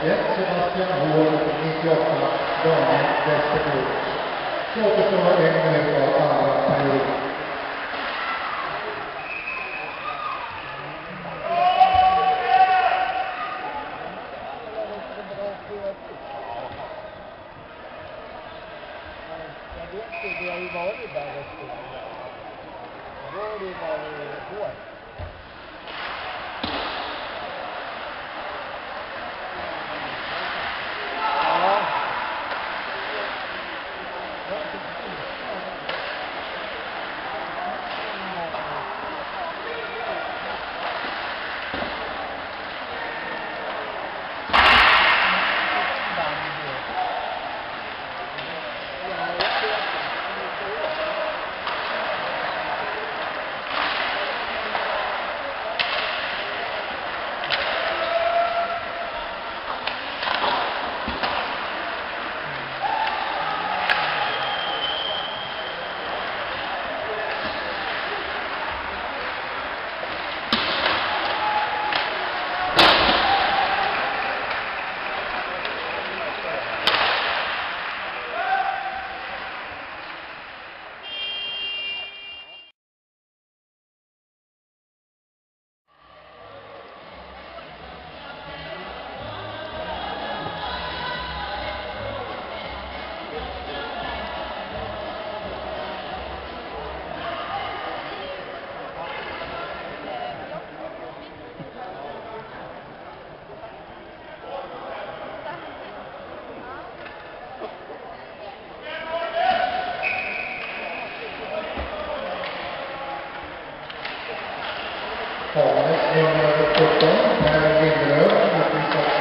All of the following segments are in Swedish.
av nummer 61 Sebastian Hård 98 Daniel Westerbo. Så återstår en minut av andra perioden. Jag vet ju, vi har ju varit där uppe. Då var det ju bara igår.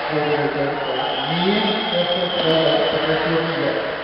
Ini adalah perkara yang